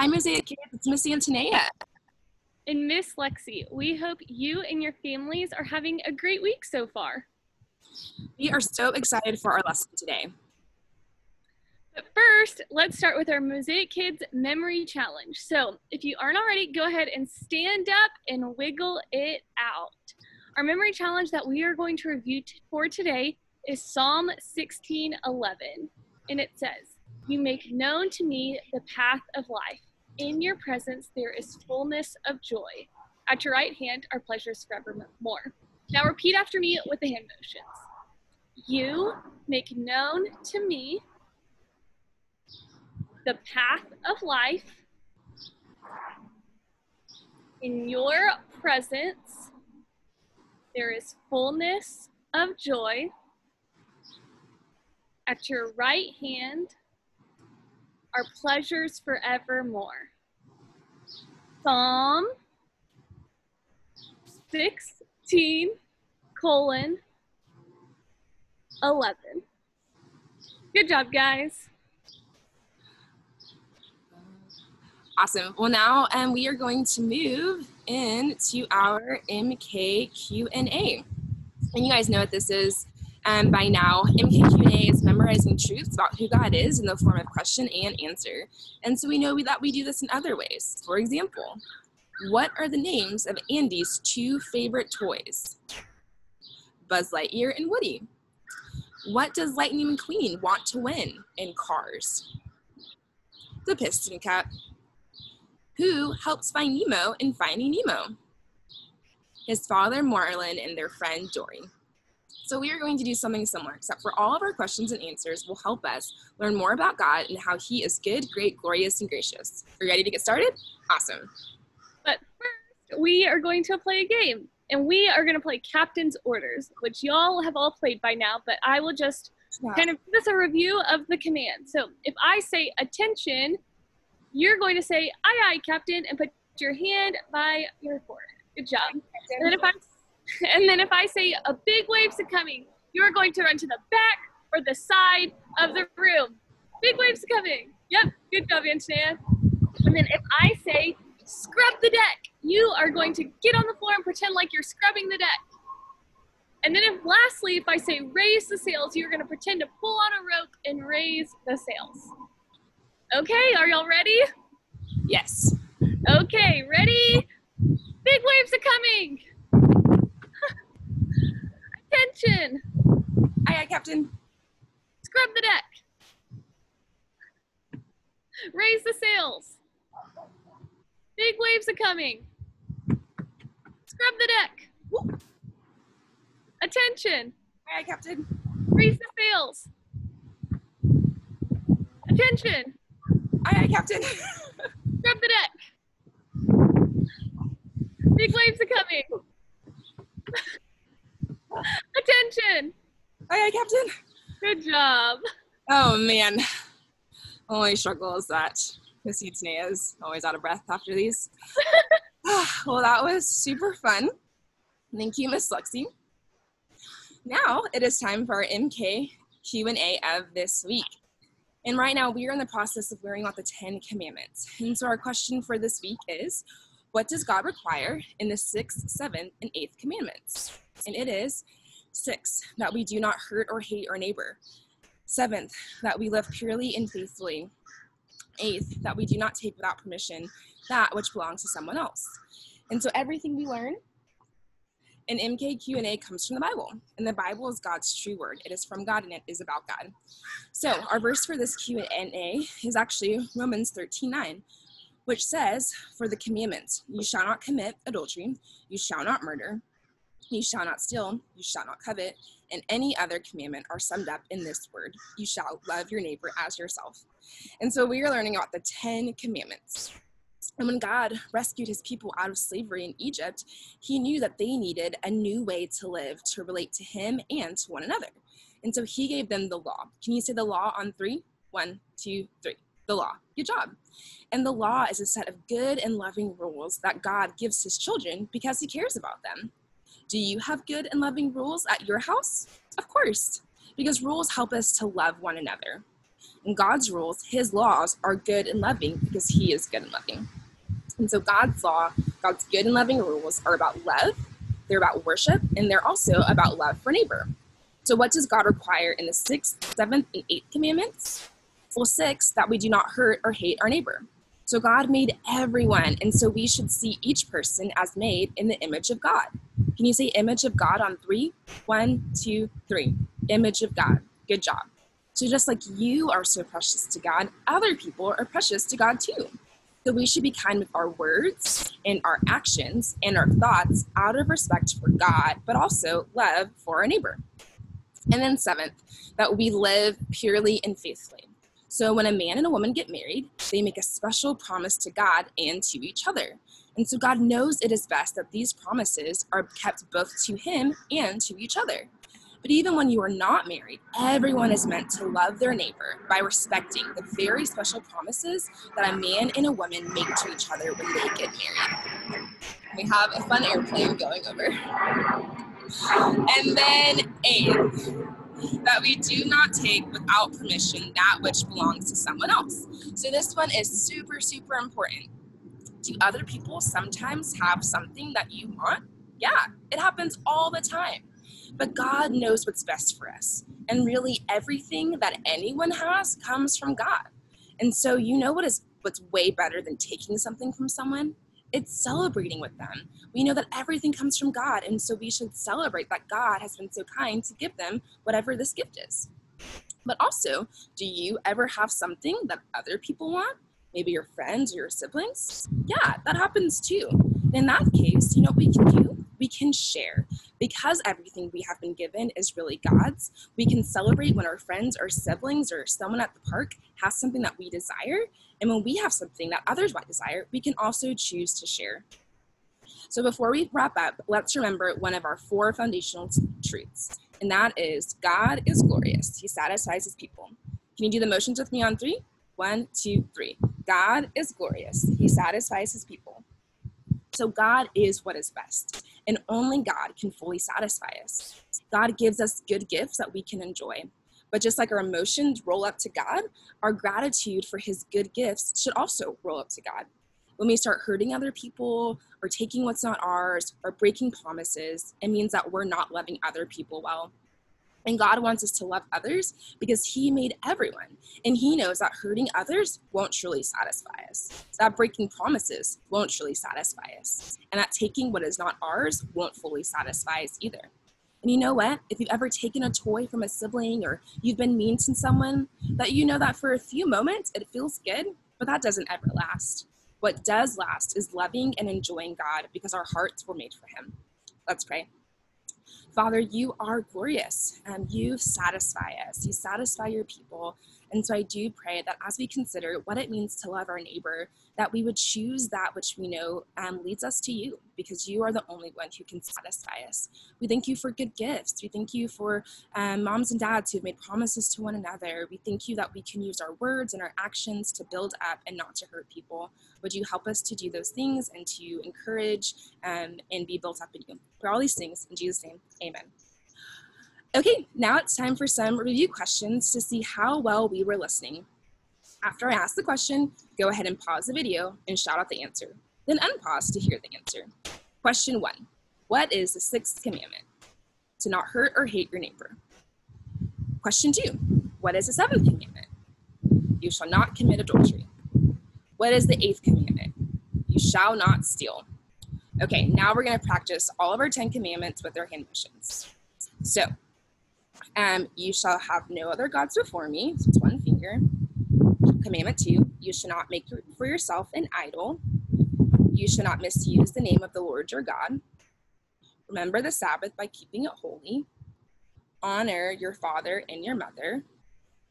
Hi, Mosaic Kids. It's Miss Antonea. And Miss Lexi, we hope you and your families are having a great week so far. We are so excited for our lesson today. But first, let's start with our Mosaic Kids Memory Challenge. So, if you aren't already, go ahead and stand up and wiggle it out. Our memory challenge that we are going to review for today is Psalm 16:11, and it says, "You make known to me the path of life. In your presence there is fullness of joy. At your right hand are pleasures forevermore." Now repeat after me with the hand motions. You make known to me the path of life. In your presence, there is fullness of joy. At your right hand are pleasures forevermore. Psalm 16 colon 11. Good job, guys. Awesome. Well, now um, we are going to move into our MK Q&A. And you guys know what this is um, by now. MK Q&A is memorizing truths about who God is in the form of question and answer. And so we know that we do this in other ways. For example, what are the names of Andy's two favorite toys? Buzz Lightyear and Woody. What does Lightning McQueen want to win in Cars? The Piston Cup. Who helps find Nemo in Finding Nemo? His father Marlin and their friend Dory. So we are going to do something similar, except for all of our questions and answers will help us learn more about God and how he is good, great, glorious, and gracious. Are you ready to get started? Awesome. But first, we are going to play a game. And we are going to play Captain's Orders, which y'all have all played by now, but I will just Yeah. kind of give us a review of the command. So if I say attention, you're going to say aye aye captain and put your hand by your forehead. Good job. And then if I and then if I say a big waves coming, you're going to run to the back or the side of the room. Big waves coming. Yep, good job, Antonea. And then if I say scrub the deck, you are going to get on the floor and pretend like you're scrubbing the deck. And then if lastly, if I say raise the sails, you're going to pretend to pull on a rope and raise the sails. Okay, are y'all ready? Yes. Okay, ready? Big waves are coming. Attention, Aye, aye, Captain. scrub the deck. Raise the sails. Big waves are coming. Scrub the deck. Attention, Aye, aye, Captain. raise the sails. Attention, Aye, aye, Captain. scrub the deck. Big waves are coming. Attention. Captain. Good job. Oh man. Only struggle is that Miss Antonea is always out of breath after these. Ah, well, that was super fun. Thank you, Miss Lexi. Now it is time for our MK Q&A of this week. And right now we are in the process of learning about the 10 commandments. And so our question for this week is, what does God require in the sixth, seventh, and eighth commandments? And it is six, that we do not hurt or hate our neighbor. Seventh, that we live purely and faithfully. Eighth, that we do not take without permission that which belongs to someone else. And so everything we learn in MK Q&A comes from the Bible. And the Bible is God's true word. It is from God and it is about God. So our verse for this Q&A is actually Romans 13, 9, which says, for the commandments, you shall not commit adultery, you shall not murder, you shall not steal, you shall not covet, and any other commandment are summed up in this word you shall love your neighbor as yourself. And so we are learning about the 10 commandments. And when God rescued his people out of slavery in Egypt, he knew that they needed a new way to live to relate to him and to one another. And so he gave them the law. Can you say the law on three? One, two, three. The law. Good job. And the law is a set of good and loving rules that God gives his children because he cares about them. Do you have good and loving rules at your house? Of course, because rules help us to love one another. And God's rules, his laws, are good and loving because he is good and loving. And so God's law, God's good and loving rules are about love, they're about worship, and they're also about love for neighbor. So, what does God require in the sixth, seventh, and eighth commandments? Well, six, that we do not hurt or hate our neighbor. So, God made everyone, and so we should see each person as made in the image of God. Can you say image of God on three? One, two, three. Image of God. Good job. So, just like you are so precious to God, other people are precious to God too. So, we should be kind with our words and our actions and our thoughts out of respect for God, but also love for our neighbor. And then, seventh, that we live purely and faithfully. So, when a man and a woman get married, they make a special promise to God and to each other. And so, God knows it is best that these promises are kept both to Him and to each other. But even when you are not married, everyone is meant to love their neighbor by respecting the very special promises that a man and a woman make to each other when they get married. We have a fun airplane going over. And then A, that we do not take without permission that which belongs to someone else. So this one is super, super important. Do other people sometimes have something that you want? Yeah, it happens all the time. But God knows what's best for us. And really, everything that anyone has comes from God. And so, you know what is what's way better than taking something from someone? It's celebrating with them. We know that everything comes from God, and so we should celebrate that God has been so kind to give them whatever this gift is. But also, do you ever have something that other people want? Maybe your friends or your siblings? Yeah, that happens too. In that case, you know what we can do? We can share because everything we have been given is really God's, we can celebrate when our friends or siblings or someone at the park has something that we desire. And when we have something that others might desire, we can also choose to share. So before we wrap up, let's remember one of our four foundational truths, and that is God is glorious. He satisfies his people. Can you do the motions with me on three? One, two, three. God is glorious. He satisfies his people. So God is what is best, and only God can fully satisfy us. God gives us good gifts that we can enjoy. But just like our emotions roll up to God, our gratitude for his good gifts should also roll up to God. When we start hurting other people or taking what's not ours or breaking promises, it means that we're not loving other people well. And God wants us to love others because He made everyone. And He knows that hurting others won't truly satisfy us, that breaking promises won't truly satisfy us, and that taking what is not ours won't fully satisfy us either. And you know what? If you've ever taken a toy from a sibling or you've been mean to someone, that you know that for a few moments it feels good, but that doesn't ever last. What does last is loving and enjoying God because our hearts were made for Him. Let's pray. Father, you are glorious and you satisfy us. You satisfy your people. And so I do pray that as we consider what it means to love our neighbor, that we would choose that which we know um, leads us to you, because you are the only one who can satisfy us. We thank you for good gifts. We thank you for um, moms and dads who've made promises to one another. We thank you that we can use our words and our actions to build up and not to hurt people. Would you help us to do those things and to encourage um, and be built up in you? For all these things, in Jesus' name, amen. Okay, now it's time for some review questions to see how well we were listening. After I ask the question, go ahead and pause the video and shout out the answer. Then unpause to hear the answer. Question one What is the sixth commandment? To not hurt or hate your neighbor. Question two What is the seventh commandment? You shall not commit adultery. What is the eighth commandment? You shall not steal. Okay, now we're going to practice all of our 10 commandments with our hand motions. So, um, you shall have no other gods before me. So it's one finger. Commandment two, you shall not make for yourself an idol. You shall not misuse the name of the Lord your God. Remember the Sabbath by keeping it holy. Honor your father and your mother.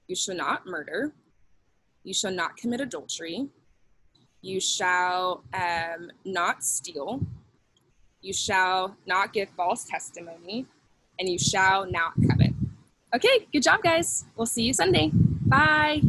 You shall not murder. You shall not commit adultery. You shall um, not steal. You shall not give false testimony. And you shall not covet. Okay, good job, guys. We'll see you Sunday. Bye.